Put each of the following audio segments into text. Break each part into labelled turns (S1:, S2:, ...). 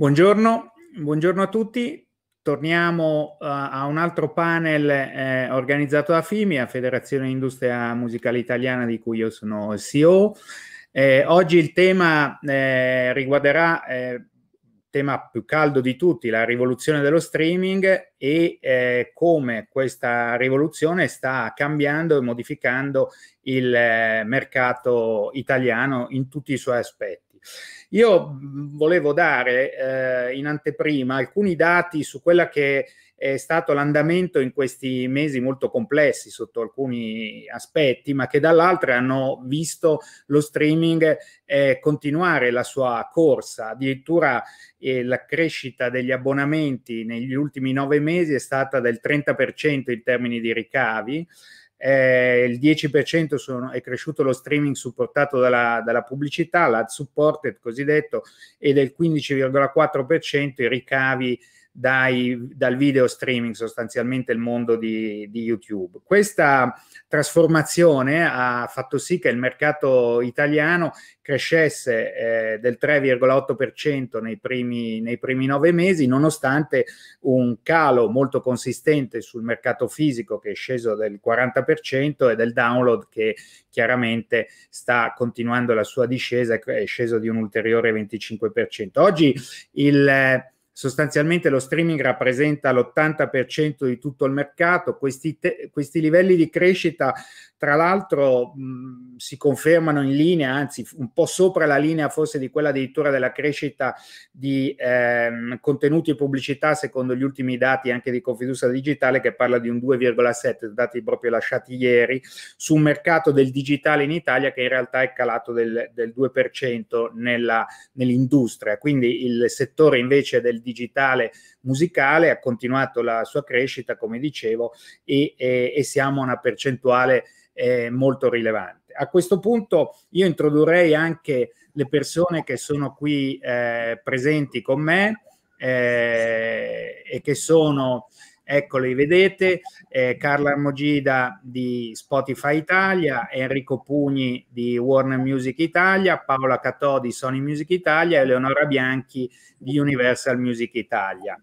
S1: Buongiorno, buongiorno a tutti. Torniamo uh, a un altro panel eh, organizzato da FIMIA, Federazione Industria Musicale Italiana, di cui io sono CEO. Eh, oggi il tema eh, riguarderà il tema più caldo di tutti, la rivoluzione dello streaming e eh, come questa rivoluzione sta cambiando e modificando il eh, mercato italiano in tutti i suoi aspetti. Io volevo dare eh, in anteprima alcuni dati su quella che è stato l'andamento in questi mesi molto complessi sotto alcuni aspetti, ma che dall'altro hanno visto lo streaming eh, continuare la sua corsa. Addirittura eh, la crescita degli abbonamenti negli ultimi nove mesi è stata del 30% in termini di ricavi eh, il 10% sono, è cresciuto lo streaming supportato dalla, dalla pubblicità, l'ad supported cosiddetto, e del 15,4% i ricavi dai, dal video streaming, sostanzialmente il mondo di, di, YouTube. Questa trasformazione ha fatto sì che il mercato italiano crescesse eh, del 3,8% nei primi, nei primi nove mesi, nonostante un calo molto consistente sul mercato fisico che è sceso del 40% e del download che chiaramente sta continuando la sua discesa, è sceso di un ulteriore 25%. Oggi il sostanzialmente lo streaming rappresenta l'80% di tutto il mercato, questi, te- questi livelli di crescita tra l'altro mh, si confermano in linea, anzi un po' sopra la linea forse di quella addirittura della crescita di ehm, contenuti e pubblicità secondo gli ultimi dati anche di Confindustria Digitale che parla di un 2,7, dati proprio lasciati ieri, su un mercato del digitale in Italia che in realtà è calato del, del 2% nella, nell'industria. Quindi il settore invece del digitale musicale ha continuato la sua crescita, come dicevo, e, e, e siamo a una percentuale eh, molto rilevante. A questo punto io introdurrei anche le persone che sono qui eh, presenti con me eh, e che sono, eccoli, vedete, eh, Carla Armogida di Spotify Italia, Enrico Pugni di Warner Music Italia, Paola Catò di Sony Music Italia e Leonora Bianchi di Universal Music Italia.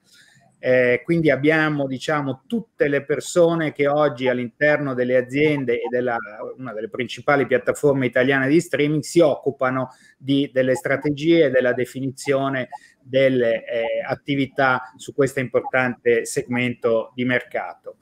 S1: Eh, quindi abbiamo diciamo, tutte le persone che oggi all'interno delle aziende e della una delle principali piattaforme italiane di streaming si occupano di, delle strategie e della definizione delle eh, attività su questo importante segmento di mercato.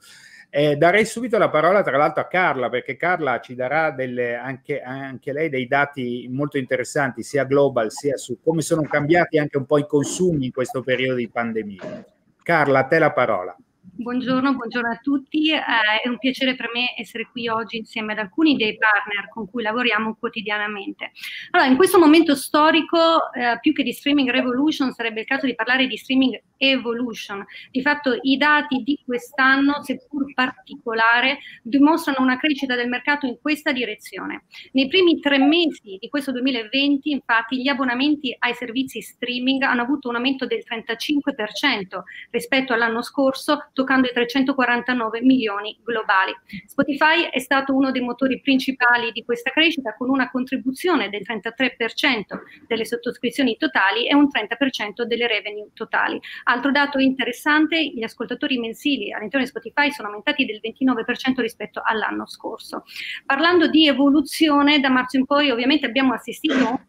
S1: Eh, darei subito la parola tra l'altro a Carla perché Carla ci darà delle, anche, anche, lei dei dati molto interessanti sia global sia su come sono cambiati anche un po' i consumi in questo periodo di pandemia. Carla, a te la parola.
S2: Buongiorno, buongiorno, a tutti. Eh, è un piacere per me essere qui oggi insieme ad alcuni dei partner con cui lavoriamo quotidianamente. Allora, in questo momento storico, eh, più che di streaming revolution, sarebbe il caso di parlare di streaming evolution. Di fatto i dati di quest'anno, seppur particolare, dimostrano una crescita del mercato in questa direzione. Nei primi tre mesi di questo 2020, infatti, gli abbonamenti ai servizi streaming hanno avuto un aumento del 35% rispetto all'anno scorso, toccando i 349 milioni globali. Spotify è stato uno dei motori principali di questa crescita con una contribuzione del 33% delle sottoscrizioni totali e un 30% delle revenue totali. Altro dato interessante, gli ascoltatori mensili all'interno di Spotify sono aumentati del 29% rispetto all'anno scorso. Parlando di evoluzione, da marzo in poi ovviamente abbiamo assistito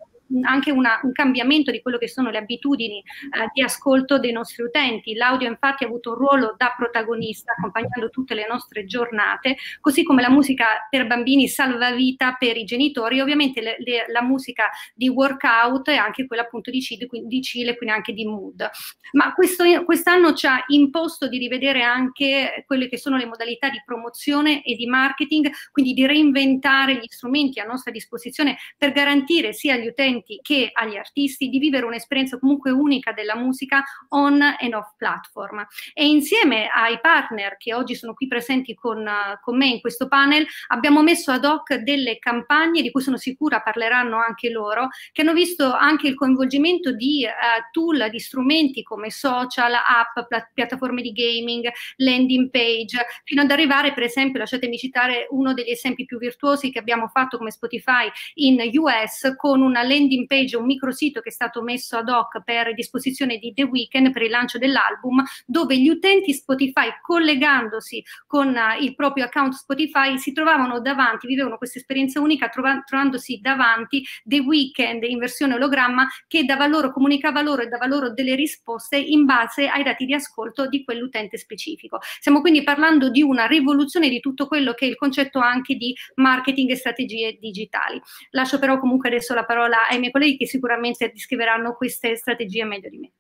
S2: anche una, un cambiamento di quello che sono le abitudini eh, di ascolto dei nostri utenti. L'audio infatti ha avuto un ruolo da protagonista accompagnando tutte le nostre giornate, così come la musica per bambini salvavita per i genitori, ovviamente le, le, la musica di workout e anche quella appunto di Cile, di Cile quindi anche di mood. Ma questo, quest'anno ci ha imposto di rivedere anche quelle che sono le modalità di promozione e di marketing, quindi di reinventare gli strumenti a nostra disposizione per garantire sia agli utenti utenti che agli artisti di vivere un'esperienza comunque unica della musica on and off platform. E insieme ai partner che oggi sono qui presenti con, con me in questo panel, abbiamo messo ad hoc delle campagne di cui sono sicura parleranno anche loro, che hanno visto anche il coinvolgimento di uh, tool, di strumenti come social, app, pla- piattaforme di gaming, landing page, fino ad arrivare, per esempio, lasciatemi citare uno degli esempi più virtuosi che abbiamo fatto come Spotify in US con una landing landing page, un microsito che è stato messo ad hoc per disposizione di The Weeknd per il lancio dell'album, dove gli utenti Spotify collegandosi con uh, il proprio account Spotify si trovavano davanti, vivevano questa esperienza unica trova- trovandosi davanti The Weeknd in versione ologramma che dava loro, comunicava loro e dava loro delle risposte in base ai dati di ascolto di quell'utente specifico. Stiamo quindi parlando di una rivoluzione di tutto quello che è il concetto anche di marketing e strategie digitali. Lascio però comunque adesso la parola ai miei colleghi che sicuramente descriveranno queste strategie meglio di me.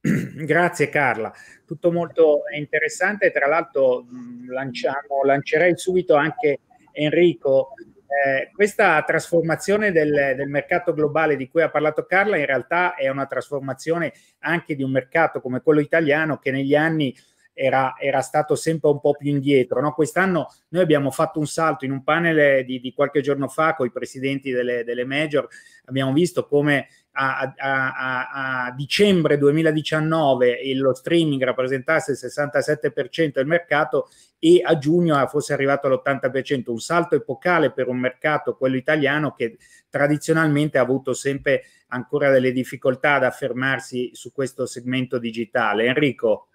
S1: Grazie Carla, tutto molto interessante. Tra l'altro lanciamo, lancerei subito anche Enrico. Eh, questa trasformazione del, del, mercato globale di cui ha parlato Carla in realtà è una trasformazione anche di un mercato come quello italiano che negli anni era, era, stato sempre un po' più indietro. No? Quest'anno noi abbiamo fatto un salto in un panel di, di qualche giorno fa con i presidenti delle, delle major, abbiamo visto come a, a, a, dicembre 2019 lo streaming rappresentasse il 67% del mercato e a giugno fosse arrivato all'80%, un salto epocale per un mercato, quello italiano, che tradizionalmente ha avuto sempre ancora delle difficoltà ad affermarsi su questo segmento digitale. Enrico.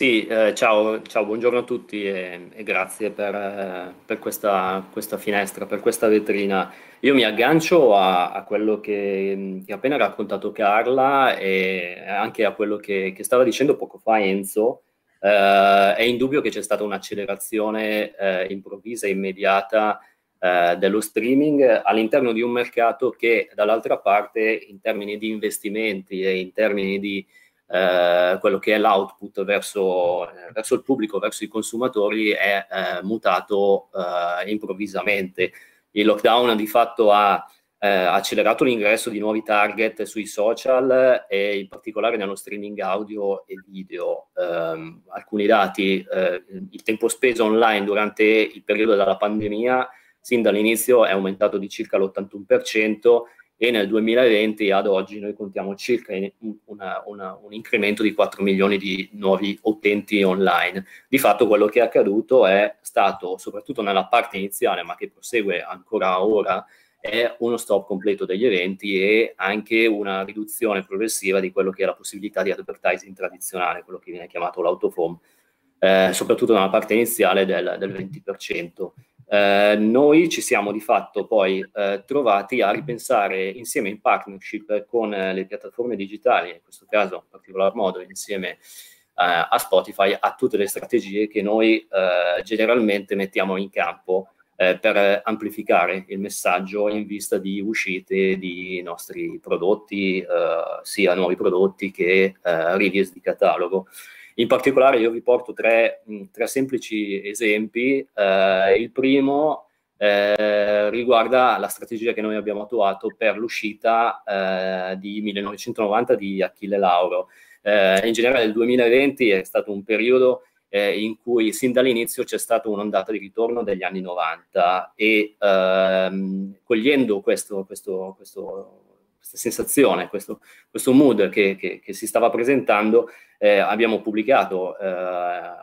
S3: Sì, eh, ciao, ciao, buongiorno a tutti e, e grazie per, eh, per questa, questa, finestra, per questa vetrina. Io mi aggancio a, a quello che, ha appena raccontato Carla e anche a quello che, che stava dicendo poco fa Enzo. Eh, è indubbio che c'è stata un'accelerazione eh, improvvisa e immediata eh, dello streaming all'interno di un mercato che dall'altra parte in termini di investimenti e in termini di eh, quello che è l'output verso, eh, verso, il pubblico, verso i consumatori è eh, mutato eh, improvvisamente. Il lockdown di fatto ha eh, accelerato l'ingresso di nuovi target sui social e in particolare nello streaming audio e video. Ehm, alcuni dati, il tempo speso online durante il periodo della pandemia sin dall'inizio è aumentato di circa l'81% e nel 2020 ad oggi noi contiamo circa una, una, un incremento di 4 milioni di nuovi utenti online. Di fatto quello che è accaduto è stato, soprattutto nella parte iniziale, ma che prosegue ancora ora, è uno stop completo degli eventi e anche una riduzione progressiva di quello che è la possibilità di advertising tradizionale, quello che viene chiamato l'autofone, eh, soprattutto nella parte iniziale del, del 20%. Eh, noi ci siamo di fatto poi eh, trovati a ripensare insieme in partnership con eh, le piattaforme digitali, in questo caso in particolar modo insieme eh, a Spotify, a tutte le strategie che noi eh, generalmente mettiamo in campo per amplificare il messaggio in vista di uscite di nostri prodotti, sia nuovi prodotti che reviews di catalogo. In particolare io vi porto tre, tre semplici esempi. Eh, il primo eh, riguarda la strategia che noi abbiamo attuato per l'uscita eh, di 1990 di Achille Lauro. Eh, in generale il 2020 è stato un periodo eh, in cui sin dall'inizio c'è stata un'ondata di ritorno degli anni 90 e ehm, cogliendo questo, questo, questo questa sensazione, questo, questo mood che, che, che, si stava presentando, eh, abbiamo pubblicato eh,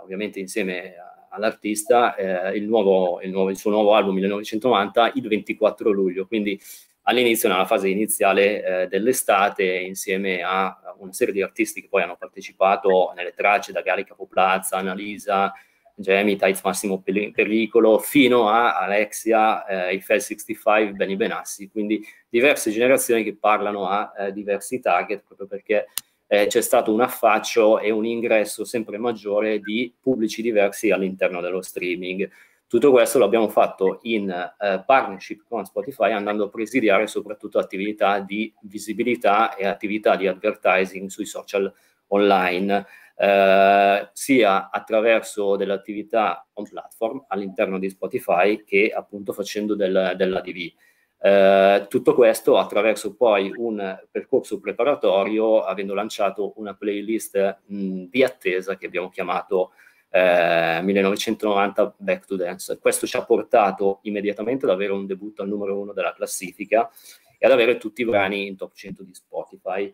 S3: ovviamente insieme all'artista eh, il, nuovo, il, nuovo, il, suo nuovo album 1990 il 24 luglio, quindi all'inizio, nella fase iniziale eh, dell'estate, insieme a una serie di artisti che poi hanno partecipato nelle tracce da Gary Capoplaza, Annalisa, Jamie, Tights Massimo Pericolo, fino a Alexia, eh, Eiffel 65, Benny Benassi, quindi diverse generazioni che parlano a eh, diversi target proprio perché eh, c'è stato un affaccio e un ingresso sempre maggiore di pubblici diversi all'interno dello streaming. Tutto questo l'abbiamo fatto in eh, partnership con Spotify andando a presidiare soprattutto attività di visibilità e attività di advertising sui social online eh, sia attraverso delle attività on platform all'interno di Spotify che appunto facendo del, della DV. Eh, tutto questo attraverso poi un percorso preparatorio, avendo lanciato una playlist mh, di attesa che abbiamo chiamato eh, 1990 Back to Dance. Questo ci ha portato immediatamente ad avere un debutto al numero uno della classifica e ad avere tutti i brani in top 100 di Spotify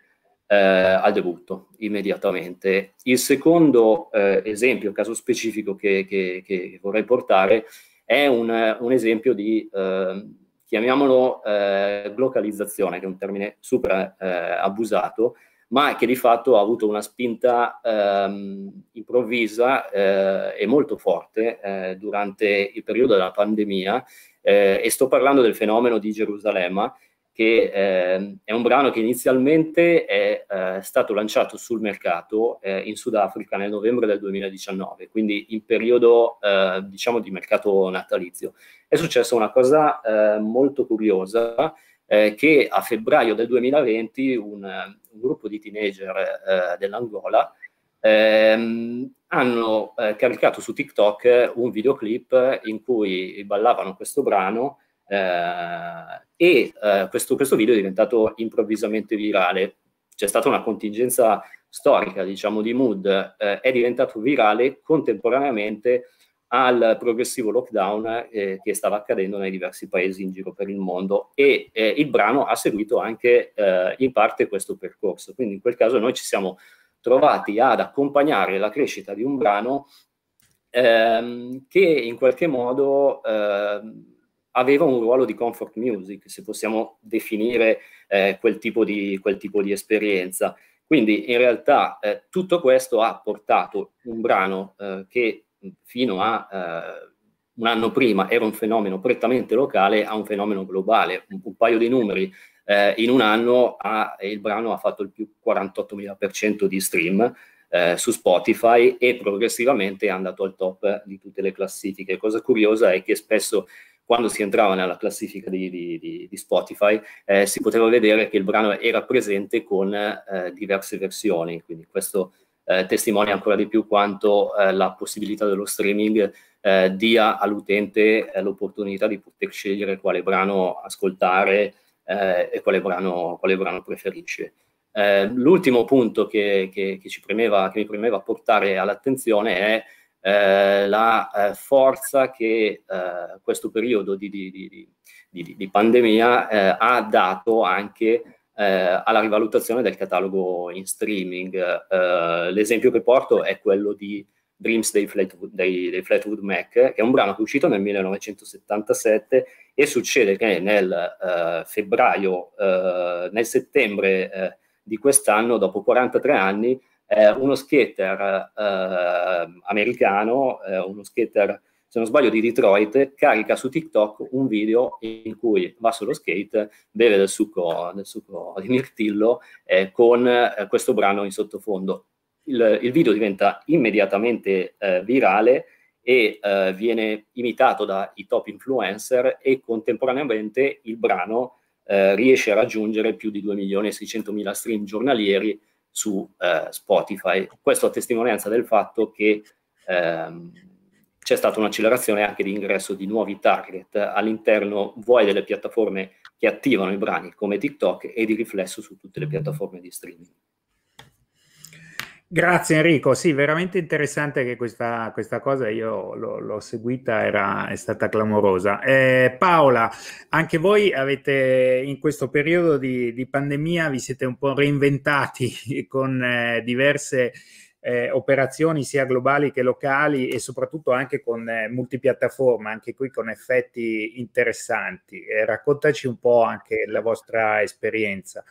S3: eh, al debutto immediatamente. Il secondo eh, esempio, caso specifico che, che, che, vorrei portare è un, un esempio di eh, chiamiamolo glocalizzazione, che è un termine super eh, abusato, ma che di fatto ha avuto una spinta ehm, improvvisa eh, e molto forte eh, durante il periodo della pandemia eh, e sto parlando del fenomeno di Gerusalemme che eh, è un brano che inizialmente è eh, stato lanciato sul mercato eh, in Sudafrica nel novembre del 2019, quindi in periodo diciamo di mercato natalizio. È successa una cosa molto curiosa eh, che a febbraio del 2020 un, un gruppo di teenager eh, dell'Angola ehm, hanno eh, caricato su TikTok un videoclip in cui ballavano questo brano eh, e eh, questo, questo video è diventato improvvisamente virale. C'è stata una contingenza storica, diciamo, di mood, eh, è diventato virale contemporaneamente al progressivo lockdown eh, che stava accadendo nei diversi paesi in giro per il mondo e eh, il brano ha seguito anche eh, in parte questo percorso. Quindi in quel caso noi ci siamo trovati ad accompagnare la crescita di un brano ehm, che in qualche modo ehm, aveva un ruolo di comfort music, se possiamo definire eh, quel tipo, di, quel, tipo di, esperienza. Quindi in realtà eh, tutto questo ha portato un brano eh, che fino a eh, un anno prima era un fenomeno prettamente locale a un fenomeno globale. Un, un paio di numeri, eh, in un anno ha, il brano ha fatto il più 48.000% di stream eh, su Spotify e progressivamente è andato al top di tutte le classifiche. Cosa curiosa è che spesso quando si entrava nella classifica di, di, di, Spotify eh, si poteva vedere che il brano era presente con eh, diverse versioni, quindi questo eh, testimonia ancora di più quanto eh, la possibilità dello streaming eh, dia all'utente eh, l'opportunità di poter scegliere quale brano ascoltare e quale brano, quale brano preferisce. L'ultimo punto che, che, che, premeva, che, mi premeva portare all'attenzione è la forza che questo periodo di, di, di, di pandemia ha dato anche eh, alla rivalutazione del catalogo in streaming. Eh, l'esempio che porto è quello di Dreams dei Flatwood, dei, dei Flatwood Mac, che è un brano che è uscito nel 1977 e succede che nel eh, febbraio, eh, nel settembre eh, di quest'anno, dopo 43 anni, uno skater eh, americano, uno skater se non sbaglio, di Detroit, carica su TikTok un video in cui va sullo skate, beve del succo, del succo di mirtillo eh, con eh, questo brano in sottofondo. Il, il video diventa immediatamente eh, virale e eh, viene imitato dai top influencer e contemporaneamente il brano eh, riesce a raggiungere più di 2 milioni e 600 mila stream giornalieri su eh, Spotify. Questo a testimonianza del fatto che ehm, c'è stata un'accelerazione anche di ingresso di nuovi target all'interno vuoi delle piattaforme che attivano i brani come TikTok e di riflesso su tutte le piattaforme di streaming.
S1: Grazie Enrico, sì, veramente interessante che questa, questa cosa io l'ho, seguita, era, è stata clamorosa. Eh, Paola, anche voi avete in questo periodo di, di pandemia vi siete un po' reinventati con eh, diverse eh, operazioni sia globali che locali e soprattutto anche con eh, multipiattaforma, anche qui con effetti interessanti. Eh, raccontaci un po' anche la vostra esperienza.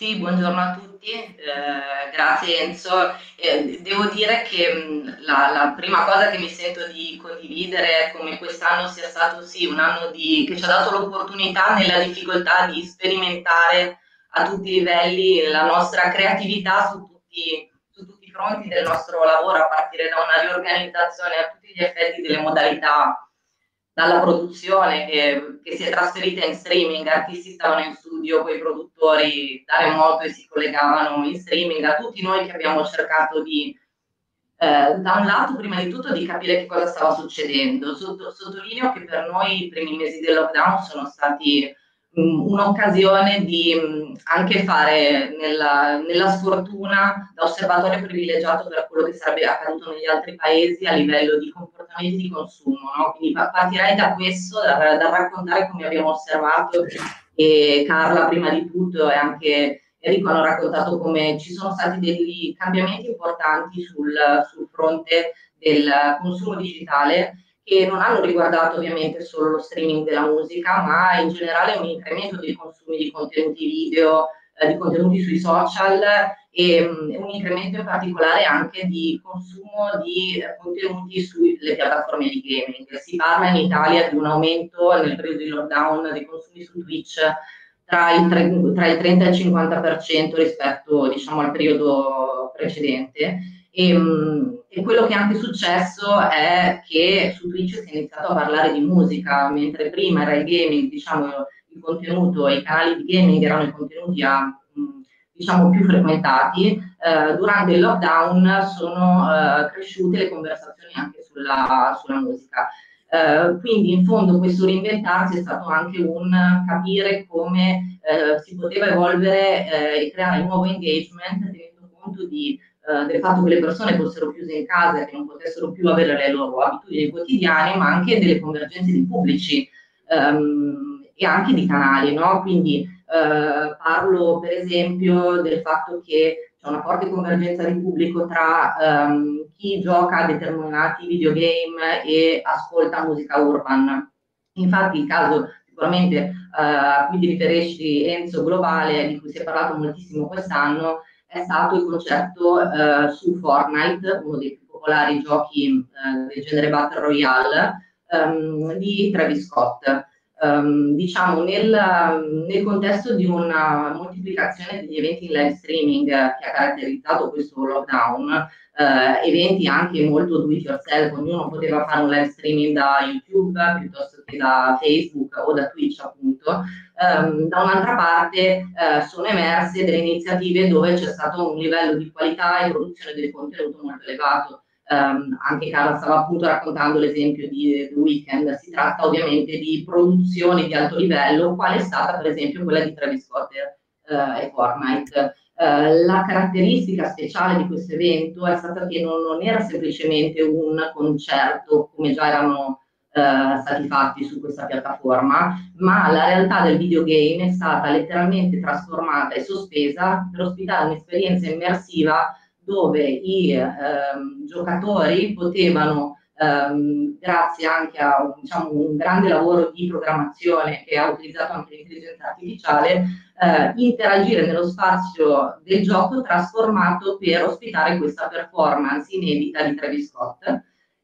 S4: Sì, buongiorno a tutti, eh, grazie Enzo. Eh, devo dire che mh, la, la, prima cosa che mi sento di condividere è come quest'anno sia stato sì un anno di, che ci ha dato l'opportunità nella difficoltà di sperimentare a tutti i livelli la nostra creatività su tutti fronti del nostro lavoro, a partire da una riorganizzazione a tutti gli effetti delle modalità, dalla produzione che, che si è trasferita in streaming, artisti stavano in studio con i produttori da remoto e si collegavano in streaming, a tutti noi che abbiamo cercato di, eh, da un lato, prima di tutto, di capire che cosa stava succedendo. Sottolineo che per noi i primi mesi del lockdown sono stati un'occasione di anche fare nella, nella, sfortuna da osservatorio privilegiato per quello che sarebbe accaduto negli altri paesi a livello di comportamenti di consumo. No? Quindi partirei da questo, da, da, raccontare come abbiamo osservato e Carla prima di tutto e anche Enrico hanno raccontato come ci sono stati dei cambiamenti importanti sul, sul fronte del consumo digitale che non hanno riguardato ovviamente solo lo streaming della musica, ma in generale un incremento dei consumi di contenuti video, eh, di contenuti sui social e um, un incremento in particolare anche di consumo di eh, contenuti sulle piattaforme di gaming. Si parla in Italia di un aumento nel periodo di lockdown dei consumi su Twitch tra il, tra il 30 e il 50% rispetto diciamo, al periodo precedente. E, um, e, quello che è anche successo è che su Twitch si è iniziato a parlare di musica, mentre prima era il gaming, diciamo, il contenuto i canali di gaming erano i contenuti a, diciamo, più frequentati, eh, durante il lockdown sono eh, cresciute le conversazioni anche sulla, sulla musica. Eh, quindi in fondo questo reinventarsi è stato anche un capire come eh, si poteva evolvere eh, e creare nuovo engagement tenendo conto di, eh, del fatto che le persone fossero chiuse in casa e che non potessero più avere le loro abitudini quotidiane, ma anche delle convergenze di pubblici ehm, e anche di canali. No? Quindi eh, parlo per esempio del fatto che c'è una forte convergenza di pubblico tra um, chi gioca a determinati videogame e ascolta musica urban. Infatti il caso sicuramente uh, a cui ti riferisci Enzo Globale, di cui si è parlato moltissimo quest'anno, è stato il concerto uh, su Fortnite, uno dei più popolari giochi uh, del genere Battle Royale, um, di Travis Scott. Um, diciamo nel, nel, contesto di una moltiplicazione degli eventi in live streaming che ha caratterizzato questo lockdown, uh, eventi anche molto do it yourself, ognuno poteva fare un live streaming da YouTube piuttosto che da Facebook o da Twitch appunto, um, da un'altra parte uh, sono emerse delle iniziative dove c'è stato un livello di qualità e produzione del contenuto molto elevato. Um, anche Carla stava appunto raccontando l'esempio di The Weeknd, si tratta ovviamente di produzioni di alto livello, quale è stata per esempio quella di Travis Scott uh, e Fortnite. Uh, la caratteristica speciale di questo evento è stata che non, non era semplicemente un concerto come già erano uh, stati fatti su questa piattaforma, ma la realtà del videogame è stata letteralmente trasformata e sospesa per ospitare un'esperienza immersiva dove i ehm, giocatori potevano, ehm, grazie anche a diciamo, un grande lavoro di programmazione che ha utilizzato anche l'intelligenza artificiale, eh, interagire nello spazio del gioco trasformato per ospitare questa performance inedita di Travis Scott.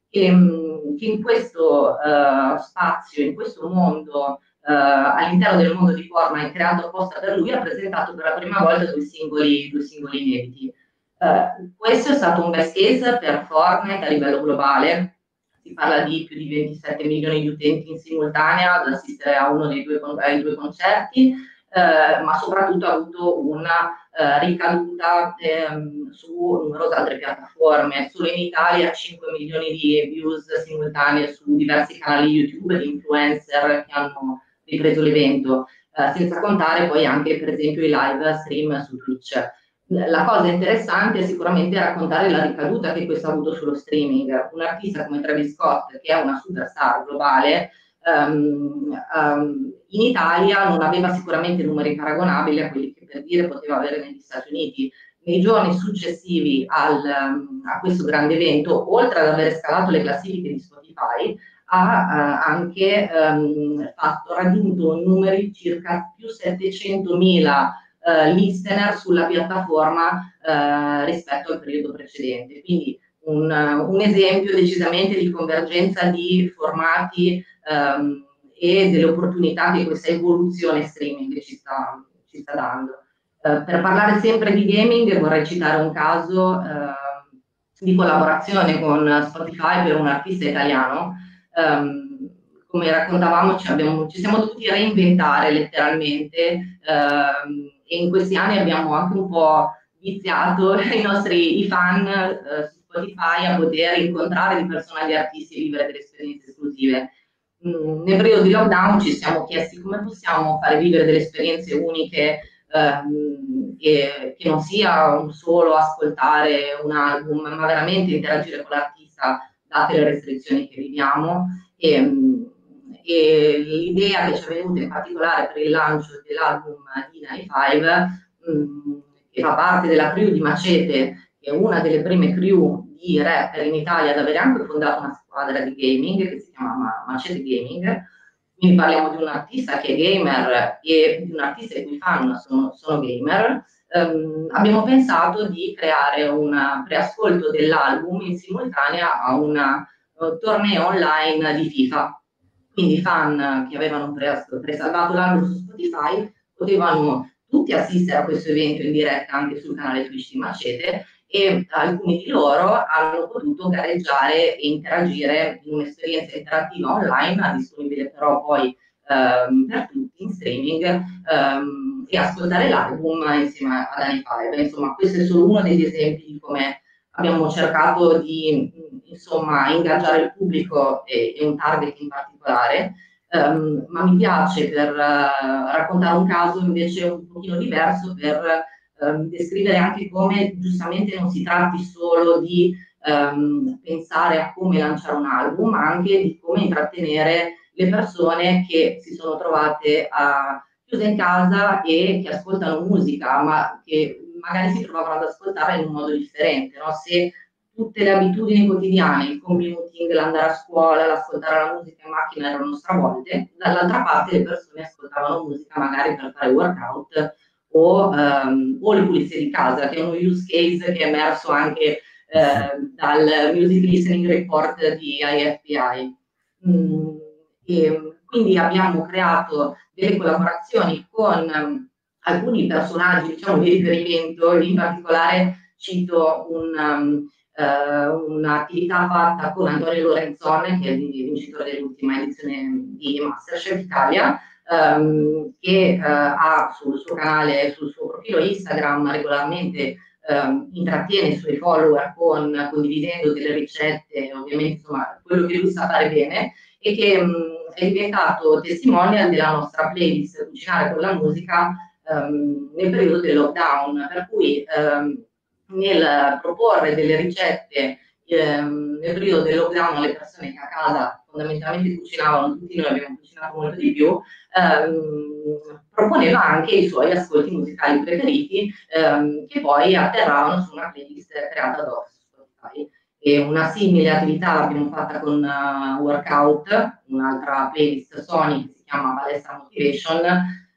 S4: E, ehm, che in questo uh, spazio, in questo mondo, uh, all'interno del mondo di Fortnite creato apposta per lui, ha presentato per la prima volta due singoli, due singoli inediti. Uh, questo è stato un best case per Fortnite a livello globale, si parla di più di 27 milioni di utenti in simultanea ad assistere a uno dei due, ai due concerti, uh, ma soprattutto ha avuto una uh, ricaduta um, su numerose altre piattaforme. Solo in Italia 5 milioni di views simultanee su diversi canali YouTube di influencer che hanno ripreso l'evento, senza contare poi anche per esempio i live stream su Twitch la cosa interessante è sicuramente raccontare la ricaduta che questo ha avuto sullo streaming. Un artista come Travis Scott, che è una superstar globale, um, um, in Italia non aveva sicuramente numeri paragonabili a quelli che per dire poteva avere negli Stati Uniti. Nei giorni successivi al, um, a questo grande evento, oltre ad aver scalato le classifiche di Spotify, ha uh, anche fatto, raggiunto numeri circa più 700.000 eh, listener sulla piattaforma eh, rispetto al periodo precedente. Quindi un, un, esempio decisamente di convergenza di formati ehm, e delle opportunità che questa evoluzione streaming ci sta, ci sta dando. Eh, per parlare sempre di gaming vorrei citare un caso eh, di collaborazione con Spotify per un artista italiano. Um, come raccontavamo, ci, abbiamo, ci, siamo dovuti reinventare letteralmente. Um, e in questi anni abbiamo anche un po' viziato i nostri i fan eh, su Spotify a poter incontrare di persona gli artisti e vivere delle esperienze esclusive. Mm, nel periodo di lockdown ci siamo chiesti come possiamo fare vivere delle esperienze uniche ehm, che, che, non sia solo ascoltare un album, ma veramente interagire con l'artista date le restrizioni che viviamo. E, mm, e l'idea che ci è venuta in particolare per il lancio dell'album di 95, mh, che fa parte della crew di Macete, che è una delle prime crew di rapper in Italia ad avere anche fondato una squadra di gaming che si chiama Macete Gaming. Quindi parliamo di un artista che è gamer e di un artista i cui fan sono, sono gamer. Um, abbiamo pensato di creare un preascolto dell'album in simultanea a un uh, torneo online di FIFA. Quindi i fan che avevano presalvato l'album su Spotify potevano tutti assistere a questo evento in diretta anche sul canale Twitch di Macete e alcuni di loro hanno potuto gareggiare e interagire in un'esperienza interattiva online, disponibile però poi ehm, per tutti in streaming ehm, e ascoltare l'album insieme ad Ani5. Insomma, questo è solo uno degli esempi di come abbiamo cercato di insomma, ingaggiare il pubblico e, e un target in particolare. Um, ma mi piace per uh, raccontare un caso invece un pochino diverso per um, descrivere anche come giustamente non si tratti solo di um, pensare a come lanciare un album, ma anche di come intrattenere le persone che si sono trovate a, chiuse in casa e che ascoltano musica, ma che magari si trovavano ad ascoltarla in un modo differente. No? Se tutte le abitudini quotidiane, il commuting, l'andare a scuola, l'ascoltare la musica in macchina erano stravolte, dall'altra parte le persone ascoltavano musica magari per fare workout o, um, o le pulizie di casa, che è uno use case che è emerso anche eh, dal Music Listening Report di IFPI. Mm, e quindi abbiamo creato delle collaborazioni con alcuni personaggi diciamo, di riferimento, in particolare cito un, um, uh, un'attività fatta con Antonio Lorenzone, che è il vincitore dell'ultima edizione di Masterchef Italia, um, che uh, ha sul suo canale, sul suo profilo Instagram regolarmente um, intrattiene i suoi follower con, condividendo delle ricette, ovviamente insomma quello che lui sa fare bene e che um, è diventato testimonial della nostra playlist Cucinare con la musica um, nel periodo del lockdown, per cui um, nel proporre delle ricette um, nel periodo del lockdown alle persone che a casa fondamentalmente cucinavano, tutti noi abbiamo cucinato molto di più, proponeva anche i suoi ascolti musicali preferiti che poi atterravano su una playlist creata Spotify. E una simile attività l'abbiamo fatta con uh, Workout, un'altra playlist Sony che si chiama Palestra Motivation,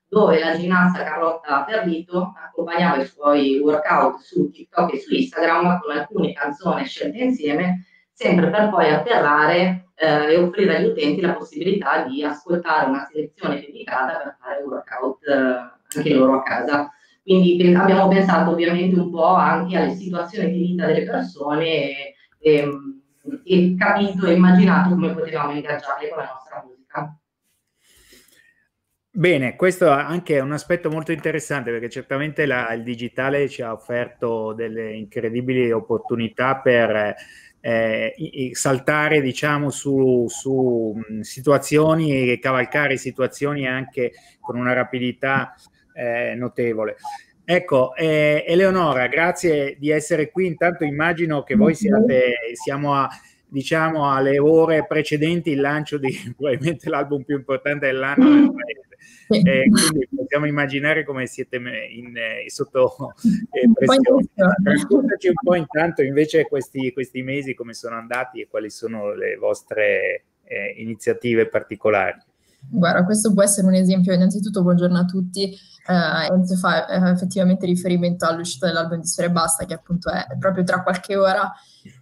S4: dove la ginnasta Carlotta Ferlito accompagnava i suoi workout su TikTok e su Instagram con alcune canzoni scelte insieme, sempre per poi atterrare eh, e offrire agli utenti la possibilità di ascoltare una selezione dedicata per fare workout eh, anche loro a casa. Quindi abbiamo pensato ovviamente un po' anche alle situazioni di vita delle persone e, e, e capito e immaginato come potevamo ingaggiarle con la nostra musica.
S1: Bene, questo anche è un aspetto molto interessante perché certamente la, il digitale ci ha offerto delle incredibili opportunità per eh, saltare diciamo su, su situazioni e cavalcare situazioni anche con una rapidità eh, notevole. Ecco, eh, Eleonora, grazie di essere qui. Intanto immagino che voi siate, siamo a, diciamo, alle ore precedenti il lancio di probabilmente l'album più importante dell'anno nel paese. Eh, quindi possiamo immaginare come siete in, eh, sotto eh, pressione. Raccontaci un po' intanto invece questi, questi, mesi come sono andati e quali sono le vostre eh, iniziative particolari.
S5: Guarda, questo può essere un esempio. Innanzitutto, buongiorno a tutti. Uh, Enzo fa uh, effettivamente riferimento all'uscita dell'album di Storia e Basta, che appunto è proprio tra qualche ora.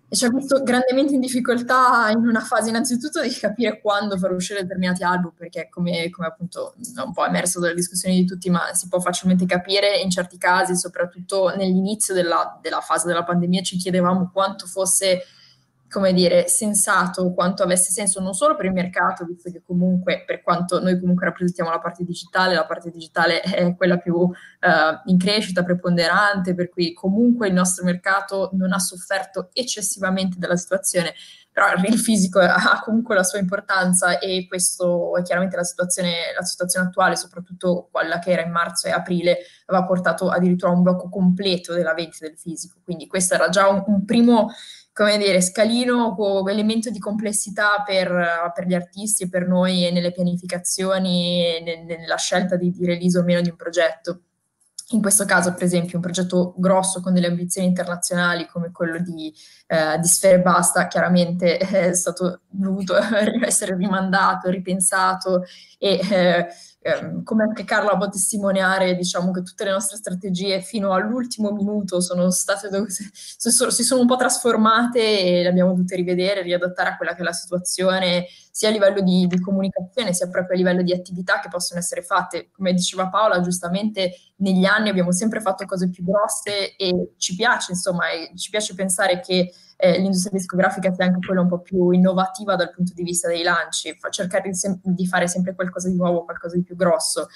S5: Ci ha visto grandemente in difficoltà in una fase innanzitutto di capire quando far uscire determinati album, perché come, come appunto un po' emerso dalle discussioni di tutti, ma si può facilmente capire in certi casi, soprattutto nell'inizio della, della fase della pandemia, ci chiedevamo quanto fosse come dire, sensato quanto avesse senso non solo per il mercato, visto che comunque per quanto noi comunque rappresentiamo la parte digitale, la parte digitale è quella più uh, in crescita, preponderante, per cui comunque il nostro mercato non ha sofferto eccessivamente della situazione, però il fisico ha comunque la sua importanza e questo è chiaramente la situazione, la situazione attuale, soprattutto quella che era in marzo e aprile, aveva portato addirittura a un blocco completo della vendita del fisico, quindi questo era già un, un primo come dire, scalino o elemento di complessità per, per, gli artisti e per noi nelle pianificazioni e nella scelta di, di release o meno di un progetto. in questo caso, per esempio, un progetto grosso con delle ambizioni internazionali come quello di, eh, di Sfere Basta, chiaramente è stato dovuto essere rimandato, ripensato e eh, Ehm, come anche Carla può testimoniare, diciamo che tutte le nostre strategie fino all'ultimo minuto sono state si sono un po' trasformate e le abbiamo dovute rivedere, riadattare a quella che è la situazione, sia a livello di, di comunicazione, sia proprio a livello di attività che possono essere fatte. Come diceva Paola, giustamente negli anni abbiamo sempre fatto cose più grosse e ci piace, insomma, ci piace pensare che eh, l'industria discografica sia anche quella un po' più innovativa dal punto di vista dei lanci, fa, cercare di, sem- di fare sempre qualcosa di nuovo, qualcosa di più grosso.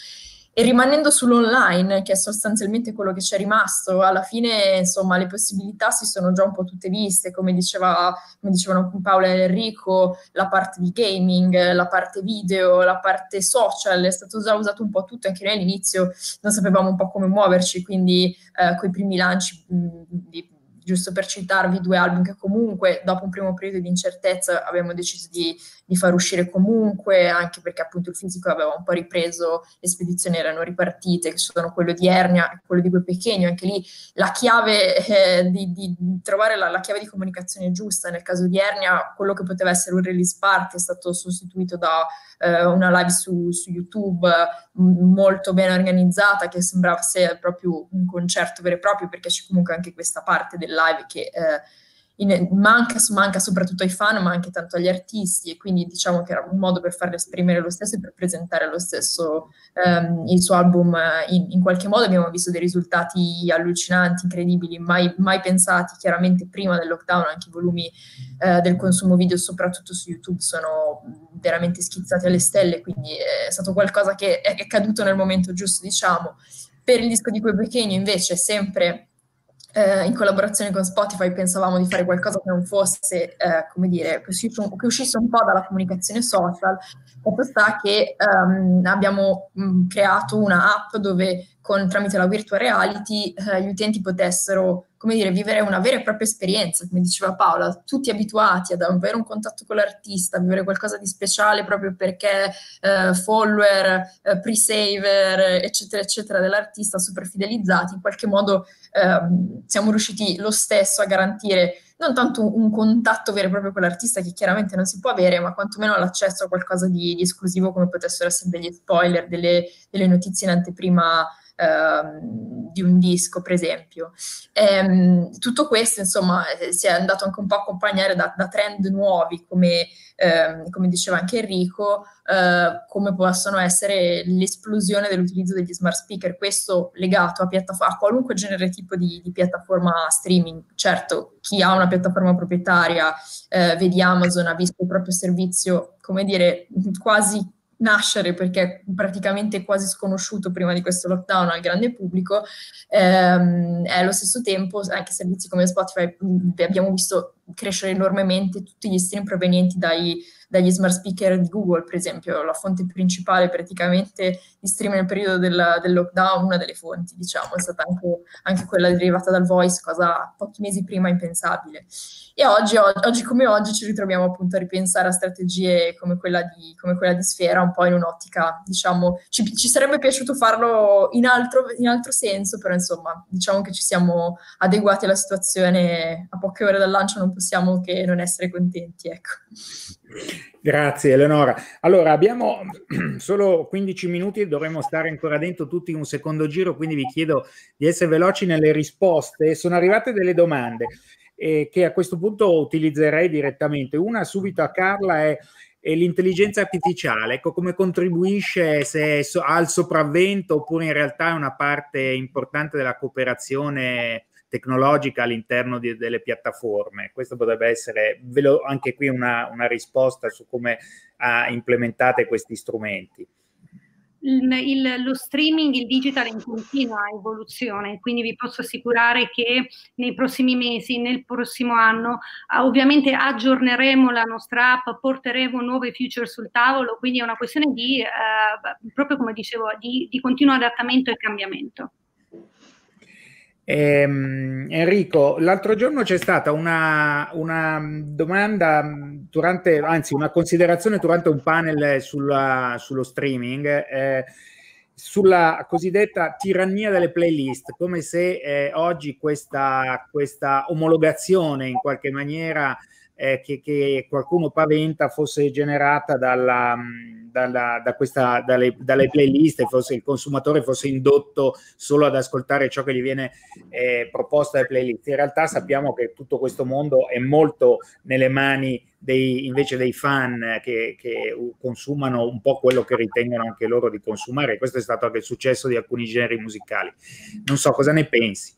S5: E rimanendo sull'online, che è sostanzialmente quello che ci è rimasto, alla fine insomma le possibilità si sono già un po' tutte viste, come, diceva, come dicevano Paola e Enrico, la parte di gaming, la parte video, la parte social, è stato già usato un po' tutto, anche noi all'inizio non sapevamo un po' come muoverci, quindi eh, con i primi lanci mh, di giusto per citarvi due album che comunque dopo un primo periodo di incertezza abbiamo deciso di, di, far uscire comunque, anche perché appunto il fisico aveva un po' ripreso, le spedizioni erano ripartite, che sono quello di Ernia e quello di Gue Pechegno, anche lì la chiave eh, di, di, trovare la, la, chiave di comunicazione giusta, nel caso di Ernia quello che poteva essere un release party è stato sostituito da eh, una live su, su YouTube m- molto ben organizzata che sembrava proprio un concerto vero e proprio perché c'è comunque anche questa parte del live che eh, in, manca, manca, soprattutto ai fan, ma anche tanto agli artisti, e quindi diciamo che era un modo per farle esprimere lo stesso e per presentare lo stesso um, il suo album in, in, qualche modo. Abbiamo visto dei risultati allucinanti, incredibili, mai, mai pensati. Chiaramente prima del lockdown anche i volumi uh, del consumo video, soprattutto su YouTube, sono veramente schizzati alle stelle, quindi è stato qualcosa che è, è caduto nel momento giusto, diciamo. Per il disco di Quei Pechegno invece sempre eh, in collaborazione con Spotify pensavamo di fare qualcosa che non fosse, eh, come dire, che uscisse, un, che uscisse, un, po' dalla comunicazione social. Fatto sta che um, abbiamo mh, creato una app dove con, tramite la virtual reality eh, gli utenti potessero come dire, vivere una vera e propria esperienza, come diceva Paola, tutti abituati ad avere un contatto con l'artista, a vivere qualcosa di speciale proprio perché eh, follower, eh, pre-saver, eccetera, eccetera, dell'artista super fidelizzati, in qualche modo eh, siamo riusciti lo stesso a garantire non tanto un, contatto vero e proprio con l'artista che chiaramente non si può avere, ma quantomeno l'accesso a qualcosa di, di esclusivo come potessero essere degli spoiler, delle, delle notizie in anteprima Ehm, di un disco, per esempio. Ehm, tutto questo, insomma, eh, si è andato anche un po' a accompagnare da, da trend nuovi, come, eh, come, diceva anche Enrico, eh, come possono essere l'esplosione dell'utilizzo degli smart speaker, questo legato a, piattaf- a qualunque genere tipo di, di, piattaforma streaming. Certo, chi ha una piattaforma proprietaria, eh, vedi Amazon, ha visto il proprio servizio, come dire, quasi nascere perché è praticamente quasi sconosciuto prima di questo lockdown al grande pubblico, ehm, è allo stesso tempo anche servizi come Spotify abbiamo visto crescere enormemente tutti gli stream provenienti dai, dagli smart speaker di Google, per esempio, la fonte principale praticamente di stream nel periodo del, del lockdown, una delle fonti, diciamo, è stata anche, anche, quella derivata dal voice, cosa pochi mesi prima impensabile. E oggi, oggi, come oggi ci ritroviamo appunto a ripensare a strategie come quella di, come quella di Sfera, un po' in un'ottica, diciamo, ci, ci sarebbe piaciuto farlo in altro, in altro senso, però insomma, diciamo che ci siamo adeguati alla situazione a poche ore dal lancio, non possiamo che non essere contenti, ecco.
S1: Grazie Eleonora. Allora, abbiamo solo 15 minuti e dovremmo stare ancora dentro tutti un secondo giro, quindi vi chiedo di essere veloci nelle risposte. Sono arrivate delle domande eh, che a questo punto utilizzerei direttamente. Una subito a Carla è, l'intelligenza artificiale, ecco come contribuisce se so, ha il sopravvento oppure in realtà è una parte importante della cooperazione tecnologica all'interno di, delle piattaforme. Questo potrebbe essere velo- anche qui una, una, risposta su come ha implementate questi strumenti.
S2: Il, il, lo streaming, il digital è in continua evoluzione, quindi vi posso assicurare che nei prossimi mesi, nel prossimo anno, ovviamente aggiorneremo la nostra app, porteremo nuove feature sul tavolo, quindi è una questione di, eh, proprio come dicevo, di, di continuo adattamento e cambiamento.
S1: Ehm, Enrico, l'altro giorno c'è stata una, una, domanda durante, anzi una considerazione durante un panel sulla, sullo streaming eh, sulla cosiddetta tirannia delle playlist, come se eh, oggi questa, questa, omologazione in qualche maniera eh, che, che, qualcuno paventa fosse generata dalla, dalla, da questa, dalle, dalle, playlist forse il consumatore fosse indotto solo ad ascoltare ciò che gli viene eh, proposto dalle playlist. In realtà sappiamo che tutto questo mondo è molto nelle mani dei, invece dei fan che, che, consumano un po' quello che ritengono anche loro di consumare. Questo è stato anche il successo di alcuni generi musicali. Non so cosa ne pensi.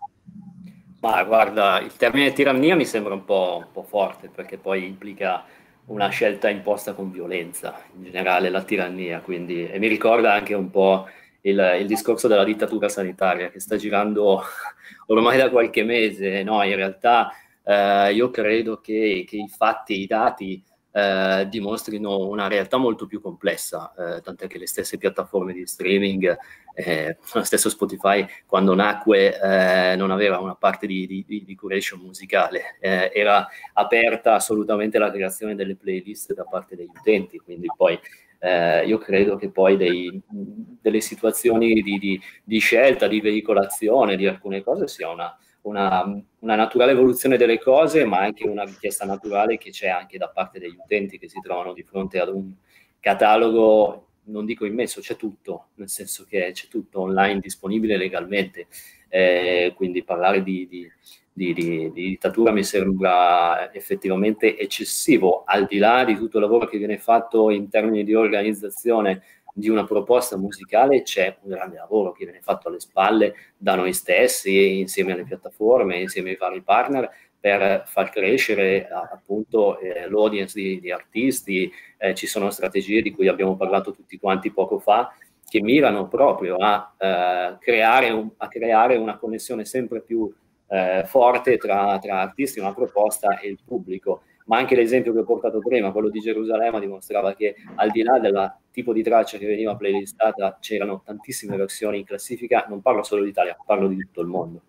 S3: Ma guarda, il termine tirannia mi sembra un po', un po forte perché poi implica una scelta imposta con violenza, in generale la tirannia, quindi, e mi ricorda anche un po' il, il, discorso della dittatura sanitaria che sta girando ormai da qualche mese, no, in realtà eh, io credo che, che, i fatti, i dati eh, dimostrino una realtà molto più complessa, eh, tant'è che le stesse piattaforme di streaming, eh, lo stesso Spotify, quando nacque eh, non aveva una parte di, di, di curation musicale, eh, era aperta assolutamente alla creazione delle playlist da parte degli utenti, quindi poi eh, io credo che poi dei, delle situazioni di, di, di, scelta, di veicolazione di alcune cose sia una, una, una, naturale evoluzione delle cose, ma anche una richiesta naturale che c'è anche da parte degli utenti che si trovano di fronte ad un catalogo, non dico immesso, c'è tutto, nel senso che c'è tutto online disponibile legalmente, eh, quindi parlare di, di, di, di, dittatura mi sembra effettivamente eccessivo, al di là di tutto il lavoro che viene fatto in termini di organizzazione di una proposta musicale c'è un grande lavoro che viene fatto alle spalle da noi stessi, insieme alle piattaforme, insieme ai vari partner, per far crescere appunto eh, l'audience di, di artisti. Eh, ci sono strategie di cui abbiamo parlato tutti quanti poco fa, che mirano proprio a, eh, creare, un, a creare, una connessione sempre più eh, forte tra, tra artisti, una proposta e il pubblico ma anche l'esempio che ho portato prima, quello di Gerusalemme, dimostrava che al di là del tipo di traccia che veniva playlistata, c'erano tantissime versioni in classifica, non parlo solo d'Italia, parlo di tutto il mondo.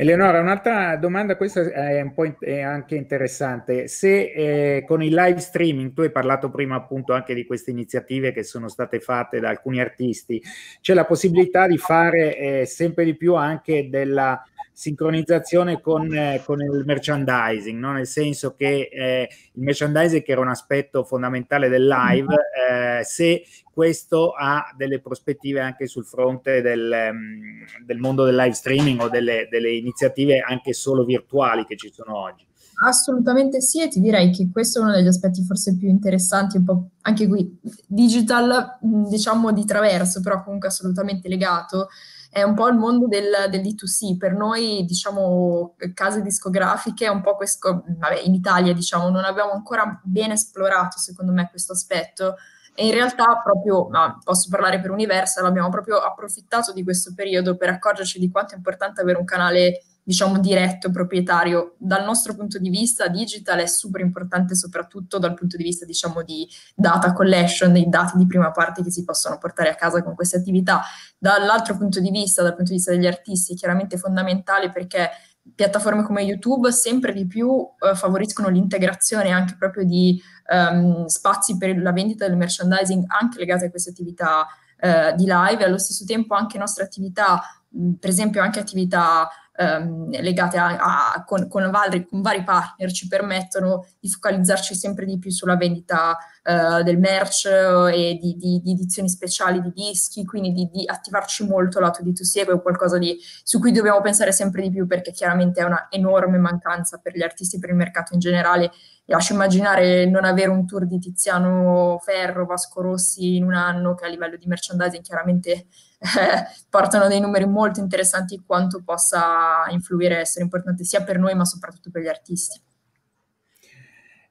S1: Eleonora, un'altra domanda, questa è un po' in- è anche interessante. Se eh, con il live streaming, tu hai parlato prima appunto anche di queste iniziative che sono state fatte da alcuni artisti, c'è la possibilità di fare eh, sempre di più anche della sincronizzazione con, eh, con il merchandising, no? nel senso che eh, il merchandising che era un aspetto fondamentale del live, eh, se questo ha delle prospettive anche sul fronte del, um, del mondo del live streaming o delle, delle iniziative anche solo virtuali che ci sono oggi.
S5: Assolutamente sì, e ti direi che questo è uno degli aspetti forse più interessanti, un po' anche qui digital, diciamo di traverso, però comunque assolutamente legato, è un po' il mondo del, del D2C. Per noi, diciamo, case discografiche è un po' questo, vabbè, in Italia, diciamo, non abbiamo ancora ben esplorato, secondo me, questo aspetto. E in realtà proprio, ma posso parlare per Universal, abbiamo proprio approfittato di questo periodo per accorgerci di quanto è importante avere un canale diciamo diretto, proprietario. Dal nostro punto di vista digital è super importante soprattutto dal punto di vista diciamo di data collection, dei dati di prima parte che si possono portare a casa con queste attività. Dall'altro punto di vista, dal punto di vista degli artisti, è chiaramente fondamentale perché piattaforme come YouTube sempre di più eh, favoriscono l'integrazione anche proprio di um, spazi per la vendita del merchandising anche legate a queste attività eh, di live e allo stesso tempo anche nostre attività, mh, per esempio anche attività ehm, legate a, a, con, con, vari, con, vari, partner ci permettono di focalizzarci sempre di più sulla vendita eh, del merch e di, di, di, edizioni speciali di dischi, quindi di, di attivarci molto lato di Tu è qualcosa su cui dobbiamo pensare sempre di più perché chiaramente è una enorme mancanza per gli artisti per il mercato in generale. Lascio immaginare non avere un tour di Tiziano Ferro, Vasco Rossi in un anno che a livello di merchandising chiaramente eh, portano dei numeri molto interessanti quanto possa influire, essere importante sia per noi ma soprattutto per gli artisti.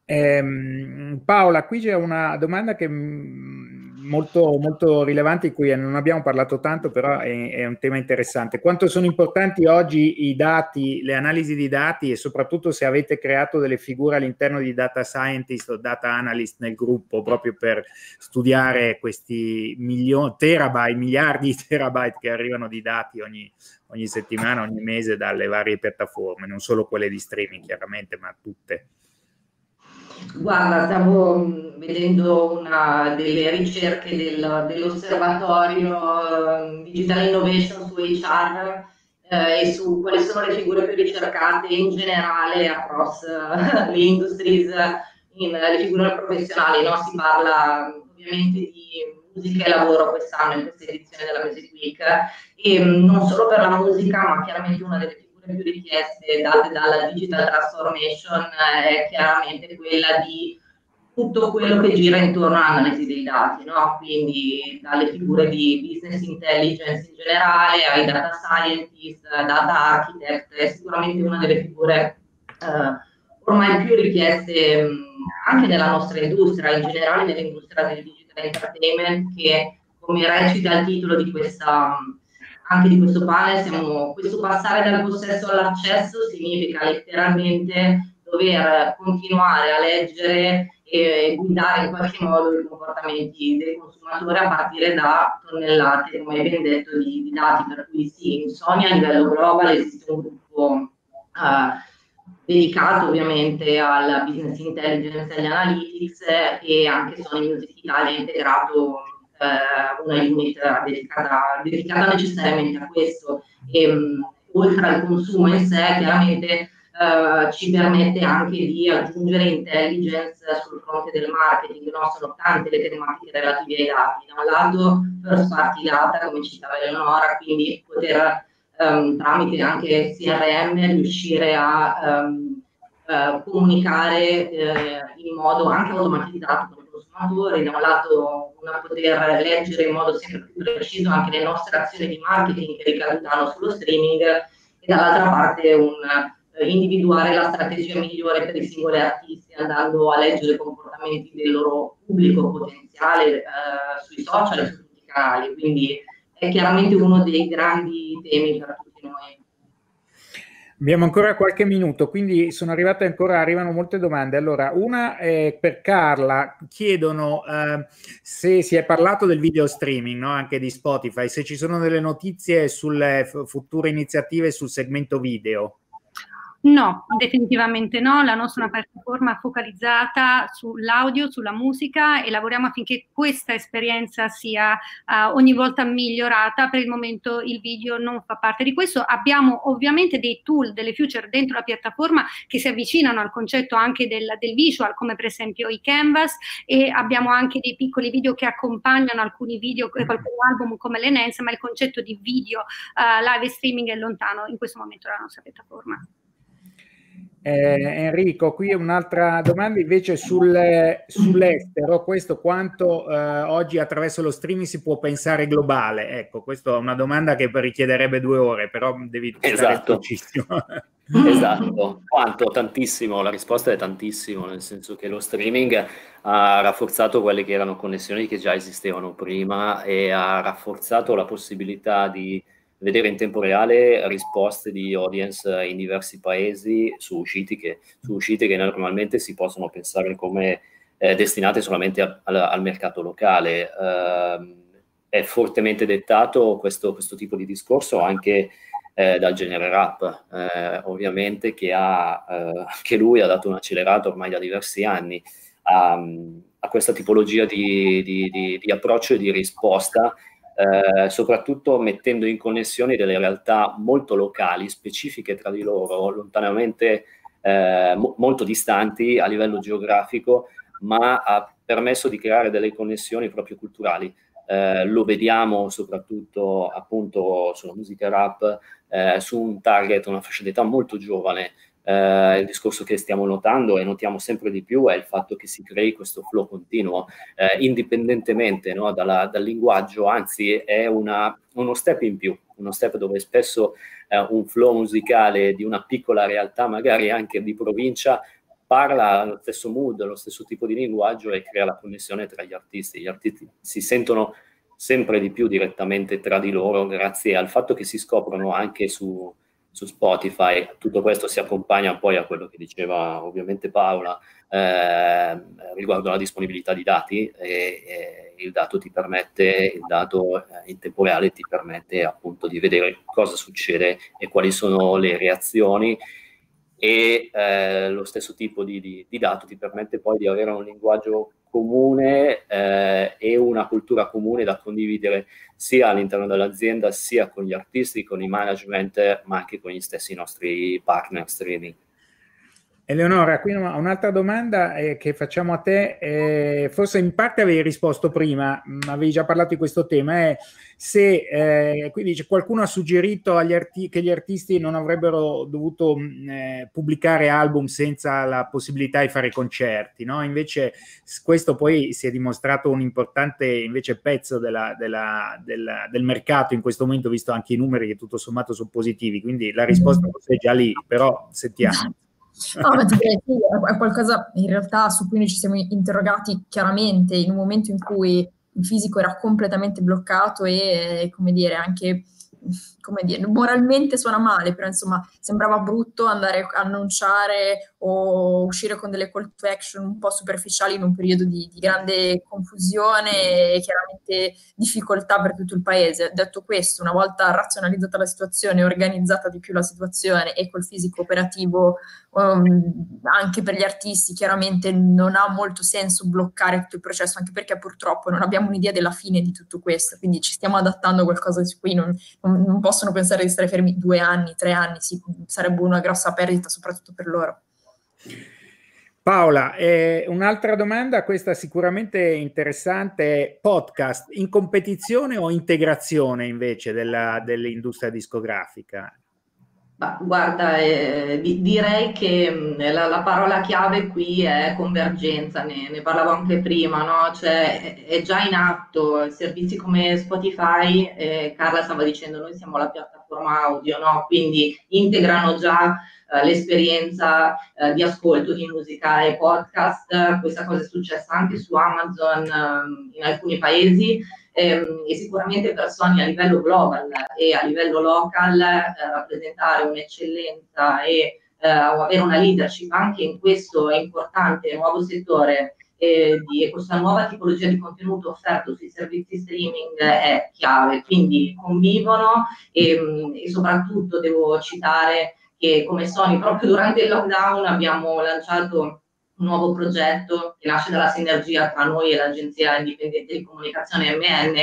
S1: Eh, Paola, qui c'è una domanda che molto, molto rilevante di cui non abbiamo parlato tanto, però è, è, un tema interessante. Quanto sono importanti oggi i dati, le analisi di dati e soprattutto se avete creato delle figure all'interno di data scientist o data analyst nel gruppo proprio per studiare questi milioni, terabyte, miliardi di terabyte che arrivano di dati ogni, ogni settimana, ogni mese dalle varie piattaforme, non solo quelle di streaming chiaramente, ma tutte.
S4: Guarda, stavo mm, vedendo una delle ricerche del, dell'osservatorio mm, Digital Innovation su HR eh, e su quali sono le figure più ricercate in generale across uh, le industries, in, le figure professionali. No? Si parla ovviamente di musica e lavoro quest'anno in questa edizione della Music Week e mm, non solo per la musica ma chiaramente una delle figure più richieste date dalla digital transformation è chiaramente quella di tutto quello che gira intorno all'analisi dei dati, no? quindi dalle figure di business intelligence in generale ai data scientist, data architect, è sicuramente una delle figure eh, ormai più richieste anche nella nostra industria, in generale nell'industria del digital entertainment, che come recita il titolo di questa, anche di questo panel, siamo, questo passare dal possesso all'accesso significa letteralmente dover continuare a leggere e guidare in qualche modo i comportamenti dei consumatori a partire da tonnellate, come ben detto, di, di dati. Per cui sì, in Sony a livello globale esiste un gruppo uh, dedicato ovviamente al business intelligence e agli analytics e anche Sony Music Italia ha integrato una unit dedicata, dedicata, necessariamente a questo. E, um, oltre al consumo in sé, chiaramente Uh, ci permette anche di aggiungere intelligence sul fronte del marketing, no? sono tante le tematiche relative ai dati, da un lato first party data, come citava Eleonora, quindi poter um, tramite anche CRM riuscire a um, uh, comunicare uh, in modo anche automatizzato consumatori, da un lato una poter leggere in modo sempre più preciso anche le nostre azioni di marketing che ricadutano sullo streaming e dall'altra parte un individuare la strategia migliore per i singoli artisti andando a leggere i comportamenti del loro pubblico potenziale eh, sui social e su tutti i canali. Quindi è chiaramente uno dei grandi temi per tutti noi.
S1: Abbiamo ancora qualche minuto, quindi sono arrivate ancora, arrivano molte domande. Allora, una è per Carla, chiedono eh, se si è parlato del video streaming, no? anche di Spotify, se ci sono delle notizie sulle future iniziative sul segmento video.
S2: No, definitivamente no. La nostra è una piattaforma focalizzata sull'audio, sulla musica e lavoriamo affinché questa esperienza sia uh, ogni volta migliorata. Per il momento il video non fa parte di questo. Abbiamo ovviamente dei tool, delle future dentro la piattaforma che si avvicinano al concetto anche del, del visual, come per esempio i canvas e abbiamo anche dei piccoli video che accompagnano alcuni video, e alcuni album come l'Enense, ma il concetto di video uh, live streaming è lontano in questo momento dalla nostra piattaforma.
S1: Eh, Enrico, qui un'altra domanda invece sul, sull'estero, questo quanto eh, oggi attraverso lo streaming si può pensare globale? Ecco, questa è una domanda che richiederebbe due ore, però devi
S3: esatto. esatto, quanto? Tantissimo, la risposta è tantissimo, nel senso che lo streaming ha rafforzato quelle che erano connessioni che già esistevano prima e ha rafforzato la possibilità di vedere in tempo reale risposte di audience in diversi paesi su uscite che, su uscite che normalmente si possono pensare come eh, destinate solamente a, a, al mercato locale. Eh, è fortemente dettato questo, questo, tipo di discorso anche eh, dal genere rap, eh, ovviamente che ha, eh, anche lui ha dato un accelerato ormai da diversi anni a, a questa tipologia di, di, di, di approccio e di risposta eh, soprattutto mettendo in connessione delle realtà molto locali, specifiche tra di loro, lontanamente eh, mo- molto distanti a livello geografico, ma ha permesso di creare delle connessioni proprio culturali. Eh, lo vediamo soprattutto appunto sulla musica rap, eh, su un target, una fascia d'età molto giovane, eh, il discorso che stiamo notando e notiamo sempre di più è il fatto che si crei questo flow continuo, eh, indipendentemente no, dalla, dal linguaggio, anzi è una, uno step in più, uno step dove spesso eh, un flow musicale di una piccola realtà, magari anche di provincia, parla allo stesso mood, allo stesso tipo di linguaggio e crea la connessione tra gli artisti. Gli artisti si sentono sempre di più direttamente tra di loro grazie al fatto che si scoprono anche su, su Spotify. Tutto questo si accompagna poi a quello che diceva ovviamente Paola eh, riguardo alla disponibilità di dati e, e il dato ti permette, il dato eh, in tempo reale ti permette appunto di vedere cosa succede e quali sono le reazioni e eh, lo stesso tipo di, di, di, dato ti permette poi di avere un linguaggio comune eh, e una cultura comune da condividere sia all'interno dell'azienda sia con gli artisti, con i management, ma anche con gli stessi nostri partner streaming.
S1: Eleonora, qui un'altra domanda eh, che facciamo a te, eh, forse in parte avevi risposto prima, ma avevi già parlato di questo tema, è se eh, qui dice qualcuno ha suggerito che gli artisti non avrebbero dovuto mh, eh, pubblicare album senza la possibilità di fare concerti, no? invece questo poi si è dimostrato un importante invece pezzo della, della, della, del mercato in questo momento, visto anche i numeri che tutto sommato sono positivi, quindi la risposta forse è già lì, però sentiamo.
S5: No, ma direi è qualcosa in realtà su cui noi ci siamo interrogati chiaramente in un momento in cui il fisico era completamente bloccato e, come dire, anche come dire, moralmente suona male, però insomma sembrava brutto andare a annunciare o uscire con delle call to action un po' superficiali in un periodo di, di grande confusione e chiaramente difficoltà per tutto il paese. Detto questo, una volta razionalizzata la situazione, organizzata di più la situazione e col fisico operativo um, anche per gli artisti, chiaramente non ha molto senso bloccare tutto il processo, anche perché purtroppo non abbiamo un'idea della fine di tutto questo, quindi ci stiamo adattando a qualcosa su cui non, non, non possono pensare di stare fermi due anni, tre anni, sì, sarebbe una grossa perdita soprattutto per loro.
S1: Paola, eh, un'altra domanda, questa sicuramente interessante, podcast in competizione o integrazione invece della, dell'industria discografica?
S4: Bah, guarda, eh, di, direi che mm, la, la, parola chiave qui è convergenza, ne, ne parlavo anche prima, no? cioè, è, è, già in atto, servizi come Spotify, eh, Carla stava dicendo noi siamo la piattaforma audio, no? quindi integrano già eh, l'esperienza eh, di ascolto di musica e podcast, questa cosa è successa anche su Amazon ehm, in alcuni paesi ehm, e sicuramente per Sony a livello global e a livello local eh, rappresentare un'eccellenza e eh, avere una leadership anche in questo importante nuovo settore eh, di questa nuova tipologia di contenuto offerto sui servizi streaming è chiave, quindi convivono e, mm, e soprattutto devo citare che come Sony proprio durante il lockdown abbiamo lanciato un nuovo progetto che nasce dalla sinergia tra noi e l'Agenzia Indipendente di Comunicazione MN,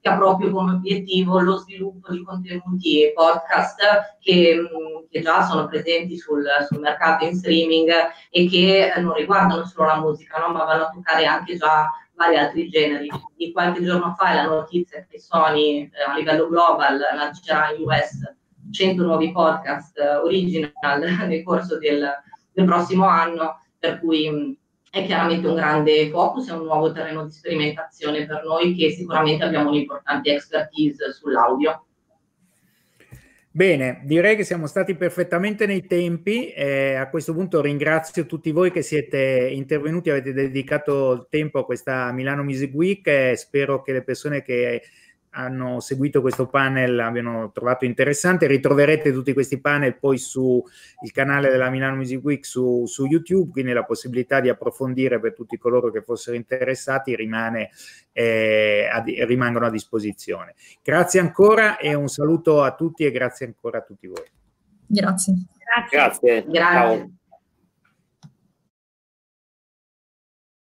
S4: che ha proprio come obiettivo lo sviluppo di contenuti e podcast che, che già sono presenti sul, sul, mercato in streaming e che non riguardano solo la musica, no? ma vanno a toccare anche già vari altri generi. Di qualche giorno fa è la notizia che Sony eh, a livello global lancerà in US 100 nuovi podcast original nel corso del, del prossimo anno per cui è chiaramente un grande focus, è un nuovo terreno di sperimentazione per noi che sicuramente abbiamo un'importante expertise sull'audio.
S1: Bene, direi che siamo stati perfettamente nei tempi. Eh, a questo punto ringrazio tutti voi che siete intervenuti, avete dedicato tempo a questa Milano Music Week. Eh, spero che le persone che hanno seguito questo panel abbiano trovato interessante. Ritroverete tutti questi panel poi sul canale della Milano Music Week su, su, YouTube, quindi la possibilità di approfondire per tutti coloro che fossero interessati rimane, eh, a, rimangono a disposizione. Grazie ancora e un saluto a tutti e grazie ancora a tutti voi.
S5: Grazie.
S3: Grazie. grazie. grazie.